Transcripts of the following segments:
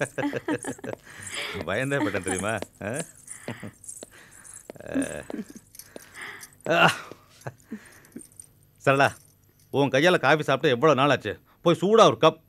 பயந்தே பட்டேன் தெரியுமா ஆ? ஆ. உன் கையால் காஃபி சாப்பிட்டு எவ்வளோ நாள் ஆச்சு போய் சூடாக ஒரு கப்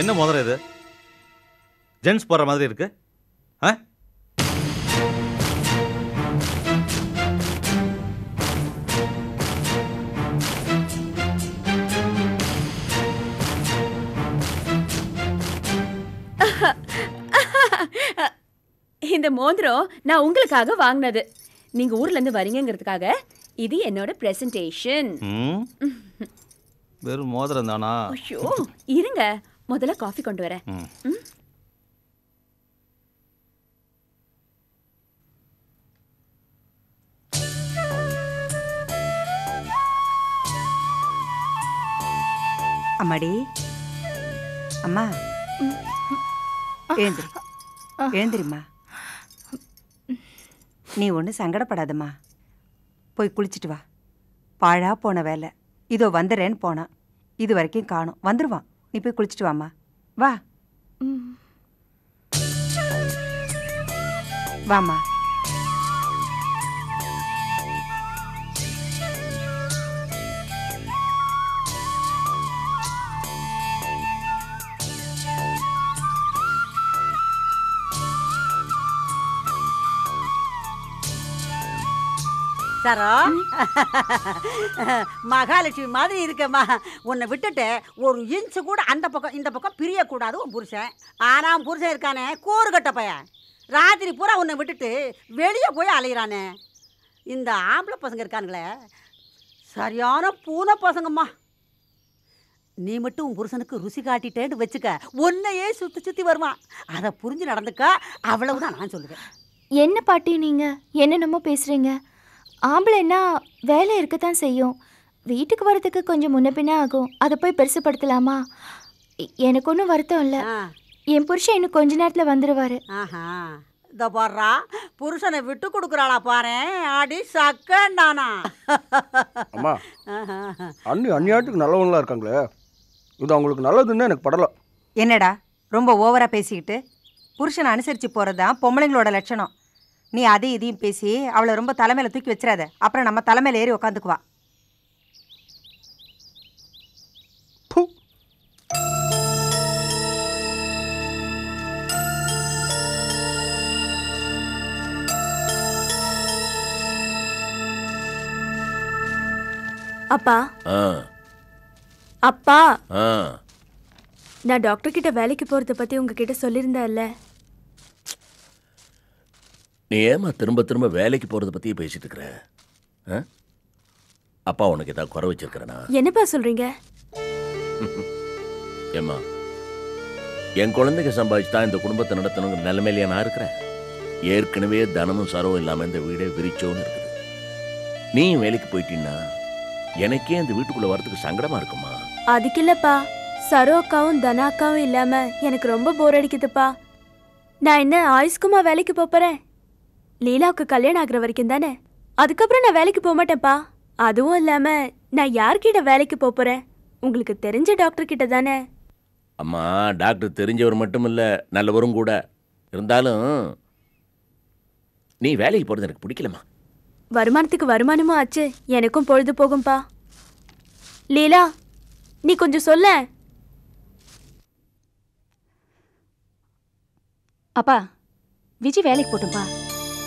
என்ன மோதிரம் இது? ஜென்ஸ் போடுற மாதிரி இருக்கு. ஆ? இந்த மோதிரம் நான் உங்களுக்காக வாங்கினது. நீங்க ஊர்ல இருந்து வரீங்கங்கிறதுக்காக. இது என்னோட பிரசன்டேஷன் வெறும் மோதிரம் தானா? ஐயோ இருங்க. முதல்ல காஃபி கொண்டு வரேன். அம்மாடி. அம்மா. எழுந்திரி. எழுந்திரிம்மா. நீ ஒன்றும் சங்கடப்படாதம்மா. போய் குளிச்சிட்டு வா. பாழா போன வேலை. இதோ வந்துடுறேன்னு போனான் இது வரைக்கும் காணும். வந்துருவான். நீ போய் குளிச்சிட்டு வாம்மா. வா. வாம்மா. சரோ மகாலட்சுமி மாதிரி இருக்கம்மா. உன்னை விட்டுட்டு ஒரு இன்ச்சு கூட அந்த பக்கம் இந்த பக்கம் பிரியக்கூடாது உன் புருஷன். ஆனால் புருஷன் இருக்கானே கூறுகட்ட பையன். ராத்திரி பூரா உன்னை விட்டுட்டு வெளியே போய் அலையிறானே. இந்த ஆம்பளை பசங்க இருக்கானுங்களே சரியான பூனை பசங்கம்மா. நீ மட்டும் உன் புருஷனுக்கு ருசி காட்டிட்டேன்னு வச்சுக்க உன்னையே சுற்றி சுற்றி வருவான். அதை புரிஞ்சு நடந்துக்க அவ்வளவுதான் நான் சொல்லுவேன். என்ன பாட்டி நீங்க? என்னென்னமோ பேசுறீங்க. ஆம்பளைன்னா வேலை இருக்கத்தான் செய்யும். வீட்டுக்கு வரதுக்கு கொஞ்சம் முன்ன பின்ன ஆகும். அதை போய் பெருசுப்படுத்தலாமா? எனக்கு ஒன்றும் வருத்தம் இல்லை. என் புருஷன் இன்னும் கொஞ்ச நேரத்தில் வந்துடுவாரு ஆஹா. இந்த பாடுறா. புருஷனை விட்டு கொடுக்குறாளா பாரு. அடி சக்கண்டானா. அம்மா அண்ணி அந்நியாட்டுக்கு நல்லவங்களா இருக்காங்களே. இது அவங்களுக்கு நல்லதுன்னு எனக்கு படல. என்னடா? ரொம்ப ஓவரா பேசிக்கிட்டு. புருஷனை அனுசரித்து போகிறது தான் பொம்பளைங்களோட லட்சணம். நீ அதையும் இதையும் பேசி அவளை ரொம்ப தலைமையில தூக்கி வச்சிடாத. அப்புறம் நம்ம தலைமையில ஏறி உக்காந்துக்குவா பூ. அப்பா. அப்பா. நான் டாக்டர் கிட்ட வேலைக்கு போறத பத்தி உங்ககிட்ட சொல்லியிருந்தேன்ல. நீ ஏமா திரும்ப திரும்ப வேலைக்கு போகிறத பற்றியே பேசிட்டு இருக்கிற? ஆ? அப்பா உனக்கு ஏதாவது குறை வச்சிருக்கிறேனா? என்னப்பா சொல்றீங்க? ஏம்மா என் குழந்தைங்க சம்பாதிச்சு தான் இந்த குடும்பத்தை நடத்தணுங்கிற நிலைமையிலேயே நான் இருக்கிறேன்? ஏற்கனவே தனமும் சரவும் இல்லாமல் இந்த வீடே விரிச்சோன்னு இருக்குது. நீயும் வேலைக்கு போயிட்டீன்னா எனக்கே இந்த வீட்டுக்குள்ளே வரதுக்கு சங்கடமா இருக்குமா? அதுக்கு இல்லப்பா. சரோ அக்காவும் தனா அக்காவும் இல்லாம எனக்கு ரொம்ப போர் அடிக்குதுப்பா. நான் என்ன ஆயுஷ்குமா வேலைக்கு போப் போறேன்? லீலாவுக்கு கல்யாணம் ஆகுற வரைக்கும் தானே? அதுக்கப்புறம் நான் வேலைக்கு போக மாட்டேன்ப்பா. அதுவும் இல்லாம நான் யார்கிட்ட வேலைக்கு போறேன்? உங்களுக்கு தெரிஞ்ச டாக்டர் கிட்ட தானே? அம்மா டாக்டர் தெரிஞ்சவர் மட்டும் இல்லை நல்லவரும் கூட. இருந்தாலும் நீ வேலைக்கு போகிறது எனக்கு பிடிக்கலம்மா. வருமானத்துக்கு வருமானமும் ஆச்சு எனக்கும் பொழுது போகும்பா. லீலா நீ கொஞ்சம் சொல்ல. அப்பா விஜய் வேலைக்கு போட்டும்பா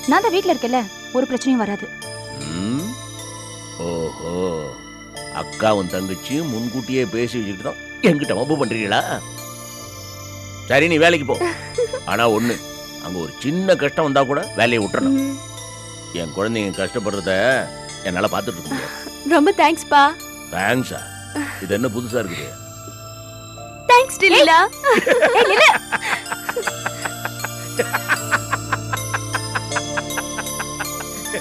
நான் தான் வீட்டில் இருக்கேன்ல ஒரு பிரச்சனையும் வராது? ஓஹோ. அக்காவும் தங்கச்சியும் முன்கூட்டியே பேசி வச்சுக்கிட்டு தான் என்கிட்ட மப்பு பண்றீங்களா? சரி நீ வேலைக்கு போ. ஆனா ஒண்ணு அங்க ஒரு சின்ன கஷ்டம் வந்தா கூட வேலையை விட்டுறணும். என் குழந்தைங்க கஷ்டப்படுறத என்னால பார்த்துட்டு இருக்க முடியாது. ரொம்ப தேங்க்ஸ்ப்பா தேங்க்ஸா இது என்ன புதுசா இருக்குது? தேங்க்ஸ் லீலா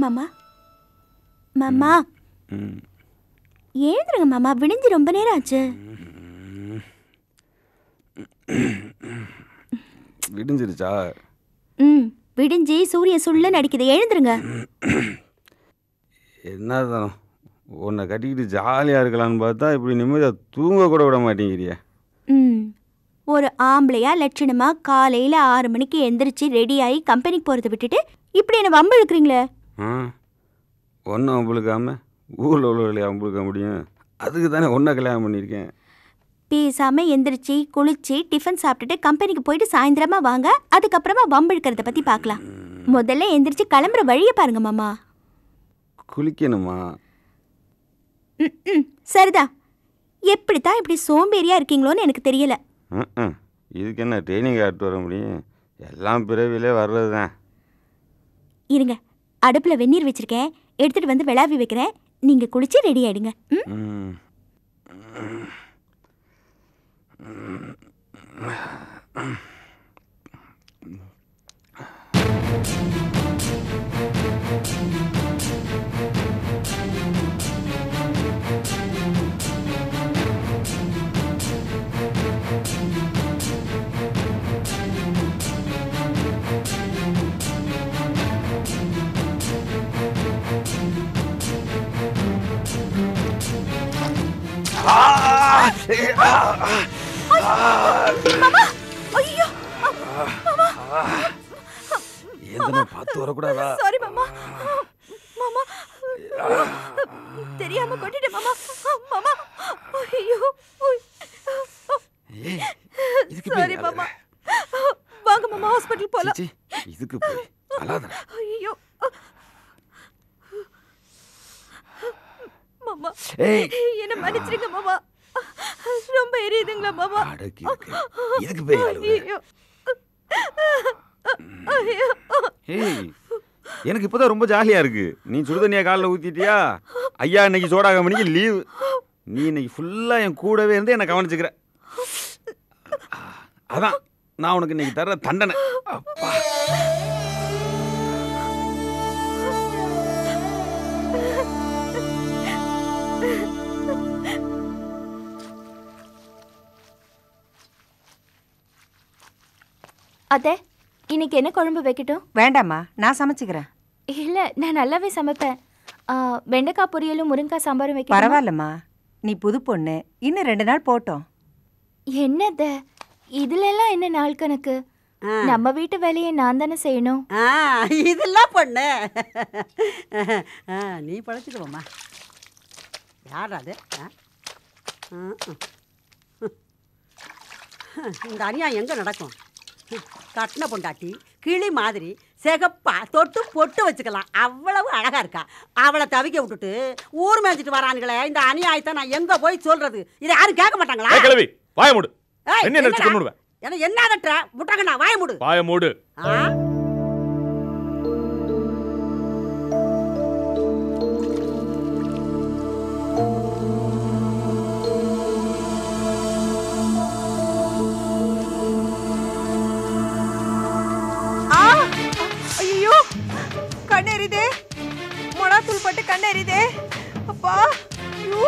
மாமா. மாமா. எழுந்துருங்க மாமா. விடிஞ்சு ரொம்ப நேரம் ஆச்சு. விடிஞ்சிருச்சா? ம். விடிஞ்சு சூரியன் சுள்ளுன்னு அடிக்குது. எழுந்துருங்க. என்னதான்? உன்னை கட்டிக்கிட்டு ஜாலியாக இருக்கலாம்னு பார்த்தா இப்படி நிம்மதியாக தூங்க கூட விட மாட்டேங்கிறியே. ம். ஒரு ஆம்பளையா லட்சணமா காலையில ஆறு மணிக்கு எந்திரிச்சு ரெடியாகி கம்பெனிக்கு போறதை விட்டுட்டு இப்படி என்ன வம்பு இழுக்கிறீங்களே? ஆ? ஒன்றும் அம்பளுக்காம ஊரில் உள்ளவர்களை அம்பளுக்க முடியும்? அதுக்கு தானே ஒன்றை கல்யாணம் பண்ணியிருக்கேன். பேசாம எந்திரிச்சு குளிச்சு டிஃபன் சாப்பிட்டுட்டு கம்பெனிக்கு போயிட்டு சாயந்தரமா வாங்க. அதுக்கப்புறமா வம்பு இழுக்கிறத பத்தி பார்க்கலாம் முதல்ல எந்திரிச்சு கிளம்புற வழியை பாருங்க மாமா. குளிக்கணுமா? ம் ம். சரிதான் எப்படித்தான் இப்படி சோம்பேறியா இருக்கீங்களோன்னு எனக்கு தெரியல. ம் இதுக்கு என்ன ட்ரைனிங் ஆகிட்டு வர முடியும்? எல்லாம் பிறவிலே வர்றது தான் இருங்க. அடுப்புல வெந்நீர் வச்சிருக்கேன். எடுத்துட்டு வந்து விளாவி வைக்கிறேன். நீங்க குளிச்சு ரெடி ஆயிடுங்க. ம். எந்தனை பார்த்து வரக்கூடாதா? சாரி மாமா. மாமா. தெரியாம கொட்டிட்டேன் மாமா. மாமா. ஐயோ. சாரி மாமா. வாங்க மாமா ஹாஸ்பிட்டல் போலாம். இதுக்கு போய் அழாதடா. ஐயோ. மாமா. என்ன மன்னிச்சிருங்க மாமா. ரொம்ப எரியுதுங்களா மாமா? அடக்கி இதுக்கு போய் ஐயோ ஏய் எனக்கு இப்போதான் ரொம்ப ஜாலியாக இருக்கு. நீ சுடுதண்ணியா காலில் ஊற்றிட்டியா ஐயா இன்னைக்கு சோடாக மணிக்கு லீவு. நீ இன்னைக்கு ஃபுல்லாக என் கூடவே இருந்து என்னை கவனிச்சுக்கிற. அதான் நான் உனக்கு இன்னைக்கு தர்ற தண்டனை. அப்பா. அத்தை இன்னைக்கு என்ன குழம்பு வைக்கட்டும்? வேண்டாம்மா நான் சமைச்சுக்கிறேன். இல்லை நான் நல்லாவே சமைப்பேன். வெண்டைக்காய் பொரியலும் முருங்கைக்காய் சாம்பாரும் வைக்க பரவாயில்லம்மா. நீ புது பொண்ணு. இன்னும் ரெண்டு நாள் போட்டோம். என்னத? இதுல எல்லாம் என்ன நாள் கணக்கு. நம்ம வீட்டு வேலையை நான் தானே செய்யணும். இதெல்லாம் பண்ணு. நீ பழச்சிடுவோம்மா யார் அது. இந்த அநியாயம் எங்கே நடக்கும்? கட்டின பொண்டாட்டி கிளி மாதிரி சிகப்பா தொட்டு பொட்டு வச்சுக்கலாம். அவ்வளவு அழகா இருக்கா. அவளை தவிக்க விட்டுட்டு ஊர் மேய்ச்சிட்டு வரானுங்களே இந்த அநியாயத்தை நான் எங்க போய் சொல்றது? இதை யாரும் கேட்க மாட்டாங்களா? கிளவி வாய மூடு. என்ன என்ன என்ன தட்டுற முட்டாங்கண்ணா வாய மூடு. வாய மூடு. பட்டு கண்ணு எரியுதே அப்பா ஐயோ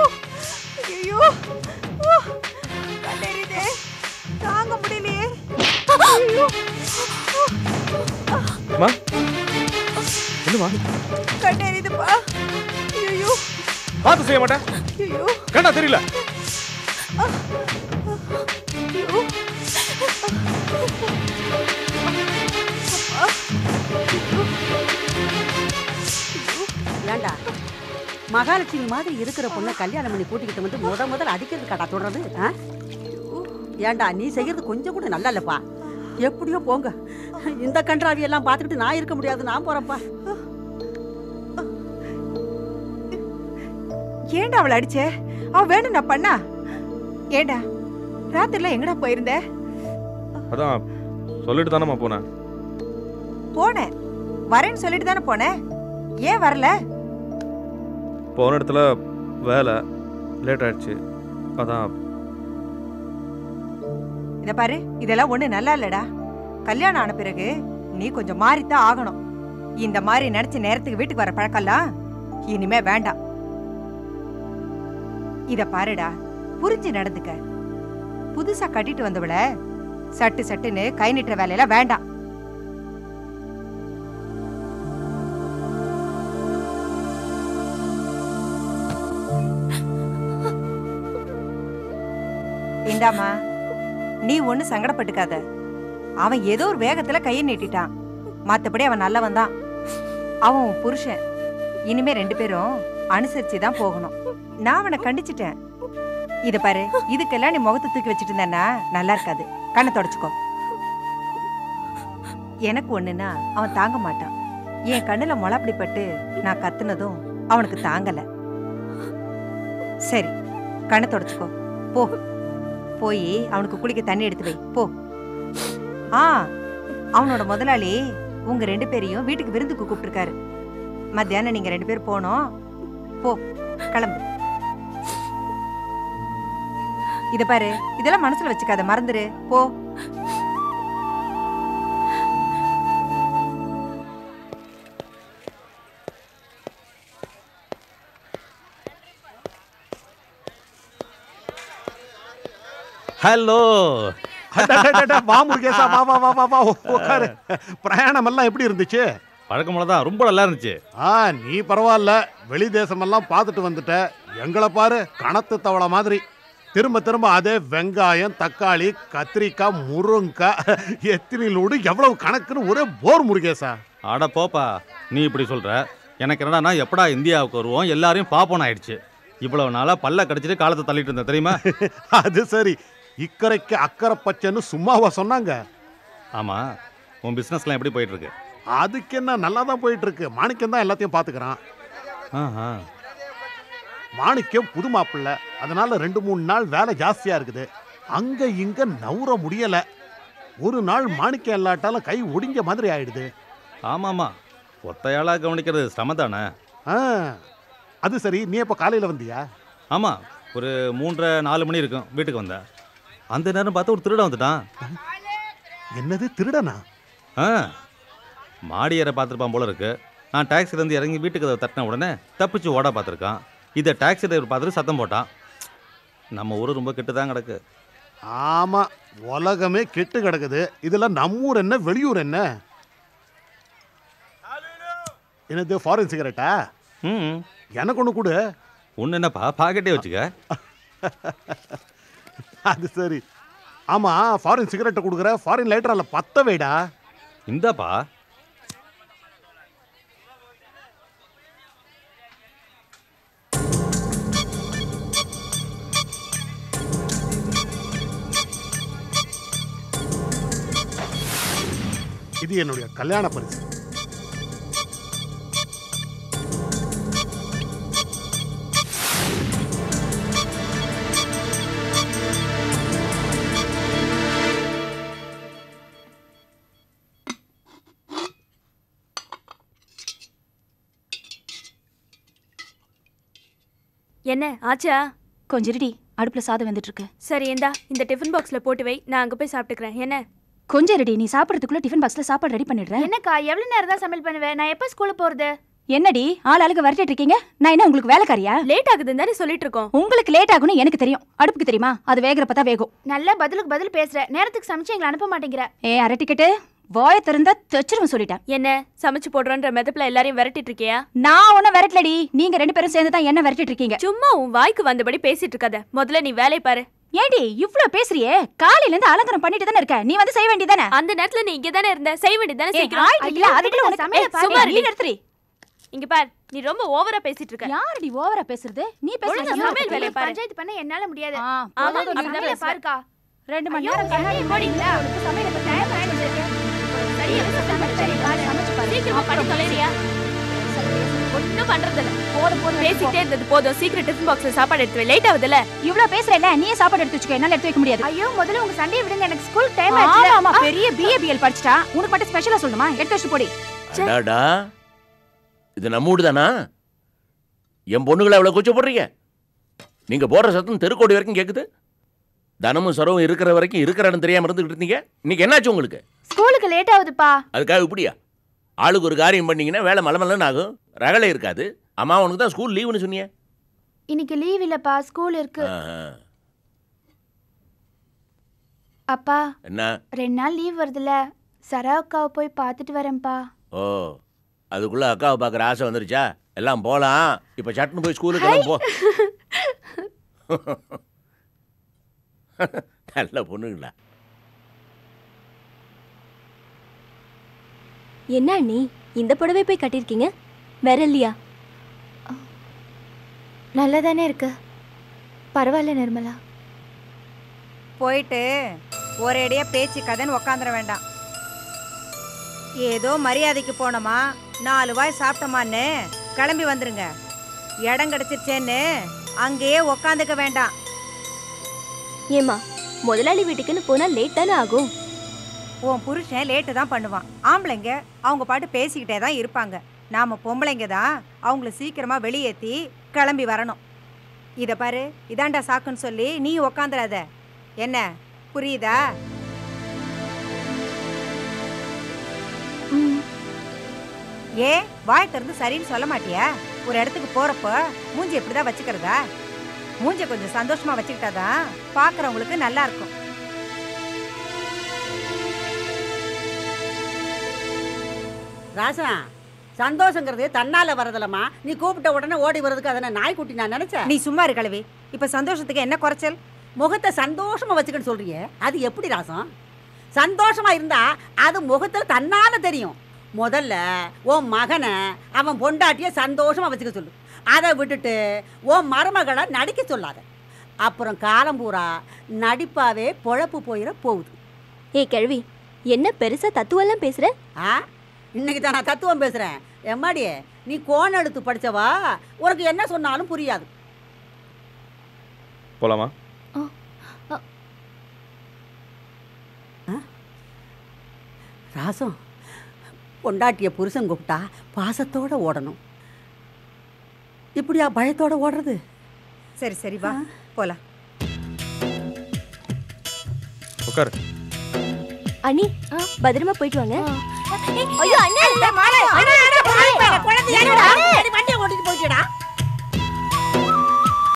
ஐயோ ஓ, கண்ணு எரியுதே தாங்க முடியலையே. அம்மா என்னம்மா? கண்ணு எரியுதுப்பா ஐயோ. பார்த்து செய்ய மாட்டேன். ஐயோ. கண்டா தெரியல. ஐயோ. மகாலட்சுமி மாதிரி இருக்கிற பொண்ணை கல்யாணம் பண்ணி கூட்டிக்கிட்டு வந்து முத முதல்ல அடிக்கிறது கடா தொடர்றது ஆ? ஏன்டா நீ செய்யறது கொஞ்சம் கூட நல்லா இல்லப்பா எப்படியோ போங்க. இந்த கன்றாவி எல்லாம் பார்த்துக்கிட்டு நான் இருக்க முடியாது நான் போறேன்ப்பா. ஏன்டா அவளை அடிச்சே? அவ வேணும் நான் பண்ணா? ஏண்டா ராத்திரில எங்கடா போயிருந்த? அதான் சொல்லிட்டு தானம்மா போனேன். போனேன். வரேன்னு சொல்லிட்டு தானே போனேன்? ஏன் வரல? போன இடத்துல வேலை லேட் ஆயிடுச்சு. அதான். இதை பாரு இதெல்லாம் ஒன்றும் நல்லா இல்லடா. கல்யாணம் ஆன பிறகு நீ கொஞ்சம் மாறித்தான் ஆகணும். இந்த மாதிரி நினைச்ச நேரத்துக்கு வீட்டுக்கு வர பழக்கம்லாம் இனிமே வேண்டாம். இத பாருடா புரிஞ்சு நடந்துக்க. புதுசா கட்டிட்டு வந்தவள சட்டு சட்டுன்னு கை நீட்டுற வேலையெல்லாம் வேண்டாம். இந்தாம்மா நீ ஒண்ணு சங்கடப்பட்டுக்காத. அவன் ஏதோ ஒரு வேகத்துல கையை நீட்டிட்டான். மத்தபடி அவன் நல்லவன் தான் அவன் உன் புருஷன். இனிமே ரெண்டு பேரும் அனுசரிச்சு தான் போகணும். நான் அவனை கண்டிச்சிட்டேன். இத பாரு இதுக்கெல்லாம் நீ முகத்தை தூக்கி வச்சுட்டு இருந்தேன்னா நல்லா இருக்காது. கண்ணை தொடச்சுக்கோ. எனக்கு ஒண்ணுன்னா அவன் தாங்க மாட்டான். என் கண்ணுல முளப்படி பட்டு நான் கத்துனதும் அவனுக்கு தாங்கல. சரி கண்ணை தொடச்சுக்கோ. போ. போய் அவனுக்கு குளிக்க தண்ணி எடுத்து வை. போ. ஆ அவனோட முதலாளி உங்க ரெண்டு பேரையும் வீட்டுக்கு விருந்துக்கு கூப்பிட்டுருக்காரு. மத்தியானம் நீங்க ரெண்டு பேரும் போனோம். போ கிளம்பு. இத பாரு இதெல்லாம் மனசுல வச்சுக்காத மறந்துரு. போ. ஹலோ. வா முருகேசா வா வா வா வா வா உட்காரு. பிரயாணம் எல்லாம் எப்படி இருந்துச்சு? பழக்கமுள்ள தான் ரொம்ப நல்லா இருந்துச்சு. ஆ நீ பரவாயில்ல. வெளி தேசமெல்லாம் பார்த்துட்டு வந்துட்ட. எங்களை பாரு கணத்து தவளை மாதிரி. திரும்ப திரும்ப அதே வெங்காயம் தக்காளி கத்திரிக்காய் முருங்காய் எத்தனை லோடு எவ்வளவு கணக்குன்னு ஒரே போர் முருகேசா. அட போப்பா நீ இப்படி சொல்ற. எனக்கு என்னடான்னா எப்படா இந்தியாவுக்கு வருவோம் எல்லாரையும் பாப்போன்னு ஆயிடுச்சு. இவ்வளவு நாளா பல்ல கடிச்சிட்டு காலத்தை தள்ளிட்டு இருந்தேன் தெரியுமா? அது சரி. இக்கரைக்கு அக்கறை பச்சைன்னு சும்மாவா சொன்னாங்க. ஆமா உன் பிசினஸ்லாம் எப்படி போயிட்டு இருக்கு அதுக்கு என்ன நல்லா தான் போயிட்டு இருக்கு மாணிக்கம் தான் எல்லாத்தையும் பாத்துக்கிறான் ஆஹா. மாணிக்கம் புது மாப்பிள்ள. அதனால ரெண்டு மூணு நாள் வேலை ஜாஸ்தியா இருக்குது. அங்க இங்க நவுற முடியல. ஒரு நாள் மாணிக்கம் இல்லாட்டாலும் கை ஒடிஞ்ச மாதிரி ஆயிடுது. ஆமாமா. ஒத்தையாளா கவனிக்கிறது சிரமம் தானே ஆ, அது சரி. நீ எப்ப காலையில வந்தியா? ஆமா. ஒரு மூன்றரை நாலு மணி இருக்கும். வீட்டுக்கு வந்தேன். அந்த நேரம் பார்த்து ஒரு திருடன் வந்துட்டான். என்னது திருடனா? ஆ மாடியரை பார்த்துருப்பான் போல இருக்கு. நான் டாக்ஸிலேருந்து இறங்கி வீட்டுக்கு அதை தட்டின உடனே தப்பிச்சு ஓட பார்த்துருக்கான். இதை டாக்ஸி டிரைவர் பார்த்துட்டு சத்தம் போட்டான். நம்ம ஊர் ரொம்ப கெட்டு தான் கிடக்கு. ஆமா உலகமே கெட்டு கிடக்குது. இதுல நம்ம ஊர் என்ன வெளியூர் என்ன? என்னது ஃபாரின் சிகரெட்டா ம் எனக்கு ஒன்று கொடு. ஒன்று என்னப்பா பாக்கெட்டே வச்சுக்க? அது சரி. ஆமா ஃபாரின் சிகரெட்டை கொடுக்குற ஃபாரின் லைட்டரால பத்த வைடா இந்தாப்பா. இது என்னுடைய கல்யாண பரிசு. என்ன? ஆச்சா? கொஞ்சம் இருடி. அடுப்புல சாதம் வந்துட்டு இருக்கு சரி இந்தா இந்த டிஃபன் பாக்ஸ்ல போட்டு வை. நான் அங்க போய் சாப்பிட்டுக்கிறேன். என்ன? கொஞ்சம் ரெடி நீ சாப்பிட்றதுக்குள்ள டிஃபன் பாக்ஸ்ல சாப்பாடு ரெடி பண்ணிடுறேன். என்னக்கா எவ்வளவு நேரம் தான் சமையல் பண்ணுவேன் நான் எப்ப ஸ்கூல்ல போறது? என்னடி? ஆள் ஆளுக்கு விரட்டிட்டு இருக்கீங்க. நான் என்ன உங்களுக்கு வேலைக்காரியா? லேட் ஆகுதுன்னு தானே சொல்லிட்டு இருக்கோம். உங்களுக்கு லேட் ஆகும்னு எனக்கு தெரியும். அடுப்புக்கு தெரியுமா? அது வேகிறப்ப தான் வேகும். நல்ல பதிலுக்கு பதில் பேசுற. நேரத்துக்கு சமைச்சு எங்களை அனுப்ப மாட்டேங்கிற. ஏ அரட்டிக்கிட்டு வாய திறந்தா தச்சிருவன் சொல்லிட்டேன். என்ன? சமைச்சு போடுறோன்ற மெதப்புல எல்லாரையும் விரட்டிட்டு இருக்கியா நான் ஒன்னும் விரட்டலடி. நீங்க ரெண்டு பேரும் சேர்ந்து தான் என்ன விரட்டிட்டு இருக்கீங்க சும்மா உன் வாய்க்கு வந்தபடி பேசிட்டு இருக்காத. முதல்ல நீ வேலையை பாரு. ஏண்டி இவ்ளோ பேசுறியே? காலையில இருந்து அலங்காரம் பண்ணிட்டு தானே இருக்க? நீ வந்து செய்ய வேண்டியதானே அந்த நேரத்துல நீ இங்க தானே இருந்த? செய்ய வேண்டியதானே ஆயிட்டு. இருக்குல்ல, அதுக்குள்ள உனக்கு- நீ நிறுத்துடி. இங்க பார். நீ ரொம்ப ஓவரா பேசிட்டு இருக்க. யாரடி ஓவரா பேசுறது? நீ ஒழுங்கா சமையல் வேலையை பாரு. பஞ்சாயத்து பண்ண என்னால முடியாது. ஆமா, நீ. பாருக்கா. ரெண்டு மணி நேரம் கண்ணாடி போடுங்களா சமையல பண்றது இல்ல போதும் போதும் பேசிட்டே இருந்தது போதும் சீக்கிரம் டிஃபன் பாக்ஸ்ல சாப்பாடு எடுத்து லேட் ஆகுதுல இவ்ளோ பேசுறல நீயே சாப்பாடு எடுத்து வச்சுக்க என்னால எடுத்து வைக்க முடியாது. ஐயோ முதல்ல உங்க சண்டையை விடுங்க எனக்கு ஸ்கூல் டைம் ஆமா பெரிய பிஏபிஎல் படிச்சிட்டா உனக்கு மட்டும் ஸ்பெஷலா சொல்லணுமா எடுத்து வச்சு போடி. அடாடா இது நம்ம வீடு தானா என் பொண்ணுகளை எவ்வளோ கூச்ச போடுறீங்க நீங்க போடுற சத்தம் தெருக்கோடி வரைக்கும் கேட்குது தனமும் சரவும் இருக்கிற வரைக்கும் இருக்கிற இடம் தெரியாம இருந்துகிட்டு இருந்தீங்க. இன்னைக்கு என்னாச்சு உங்களுக்கு? ஸ்கூலுக்கு லேட் ஆகுதுப்பா. அதுக்காக இப்படியா? ஆளுக்கு ஒரு காரியம் பண்ணீங்கன்னா வேலை மலமலன்னு ஆகும். ரகலை இருக்காது. அம்மா உனக்கு தான் ஸ்கூல் லீவுன்னு சொன்னியே. இன்னைக்கு லீவ் இல்லப்பா ஸ்கூல் இருக்கு. அப்பா என்ன? ரெண்டு நாள் லீவ் வருதுல்ல. சரா அக்காவை போய் பார்த்துட்டு வரேன்ப்பா. ஓ அதுக்குள்ள அக்காவை பார்க்குற ஆசை வந்துருச்சா? எல்லாம் போலாம். இப்போ சட்டுன்னு போய் ஸ்கூலுக்கு எல்லாம் போ நல்ல பொண்ணுங்களா. என்ன அண்ணி இந்த புடவை போய் கட்டியிருக்கீங்க? வேற இல்லையா? நல்லா தானே இருக்கு. பரவாயில்ல நிர்மலா. போயிட்டு ஒரேடியா பேச்சு கதைன்னு உக்காந்துட வேண்டாம். ஏதோ மரியாதைக்கு போனோமா நாலு வாய் சாப்பிட்டோமான்னு கிளம்பி வந்துருங்க. இடம் கிடைச்சிருச்சேன்னு அங்கேயே உக்காந்துக்க வேண்டாம். ஏமா முதலாளி வீட்டுக்குன்னு போனா லேட் தானே ஆகும்? உன் புருஷன் லேட்டு தான் பண்ணுவான். ஆம்பளைங்க அவங்க பாட்டு பேசிக்கிட்டே தான் இருப்பாங்க. நாம் பொம்பளைங்க தான் அவங்கள சீக்கிரமாக வெளியேற்றி கிளம்பி வரணும். இதை பாரு இதாண்டா சாக்குன்னு சொல்லி நீ உக்காந்துடாத. என்ன புரியுதா? ஏ வாய் திறந்து சரின்னு சொல்ல மாட்டியா? ஒரு இடத்துக்கு போகிறப்போ மூஞ்சி எப்படிதான் வச்சுக்கிறதா? மூஞ்சை கொஞ்சம் சந்தோஷமா வச்சுக்கிட்டாதான் பாக்குறவங்களுக்கு நல்லா இருக்கும். ராசா சந்தோஷங்கிறது தன்னால வரதில்லம்மா நீ கூப்பிட்ட உடனே ஓடி வர்றதுக்கு அதனை நாய்க்குட்டி நான் நினைச்சேன் நீ சும்மா இரு கழுவி. இப்ப சந்தோஷத்துக்கு என்ன குறைச்சல்? முகத்தை சந்தோஷமா வச்சுக்கன்னு சொல்றியே. அது எப்படி ராசம் சந்தோஷமா இருந்தா அது முகத்துல தன்னால தெரியும். முதல்ல உன் மகனை அவன் பொண்டாட்டிய சந்தோஷமா வச்சுக்க சொல்லு. அதை விட்டுட்டு உன் மருமகளை நடிக்க சொல்லாத. அப்புறம் காலம் பூரா நடிப்பாவே பொழப்பு போயிட போகுது. ஏய் கிழவி. என்ன பெருசா தத்துவம்லாம் பேசுற? ஆ? இன்னைக்கு தான் நான் தத்துவம் பேசுறேன். எம்மாடி நீ கோண எழுத்து படிச்சவா? உனக்கு என்ன சொன்னாலும் புரியாது. போலாமா? ராசம் பொண்டாட்டிய புருஷன் கூப்பிட்டா பாசத்தோட ஓடணும். இப்படியா பயத்தோட ஓடுறது? சரி சரி வா. போலாம். உட்காரு அண்ணி பத்திரமா போயிட்டு வாங்க. ஐயோ அண்ணா மாறே அண்ணா அண்ணா குழந்தை